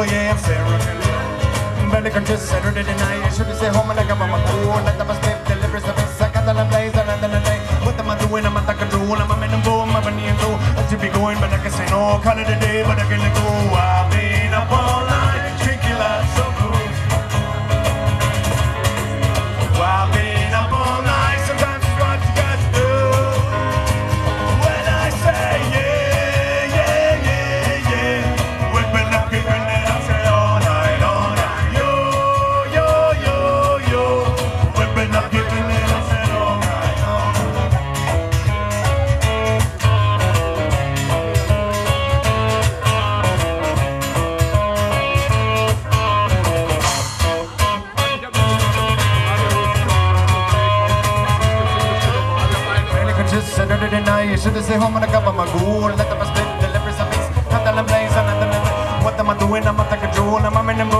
the for yeah, I'm Sarah Control. Better conscious Saturday night, I should stay home and I got my cool. Let them slip, delivers the best, I got the blaze, and then the day. What am I doing? I'm at the control, I'm in the boom, I'm in the go. I should be going, but I can say no, call it a day, but I can let go. I've been up all night, drinking lots of You should stay home and I got my goal. Let them split, deliver some mix, handle and blaze, and then what am I doing? I'm at the control, I'm in the mood.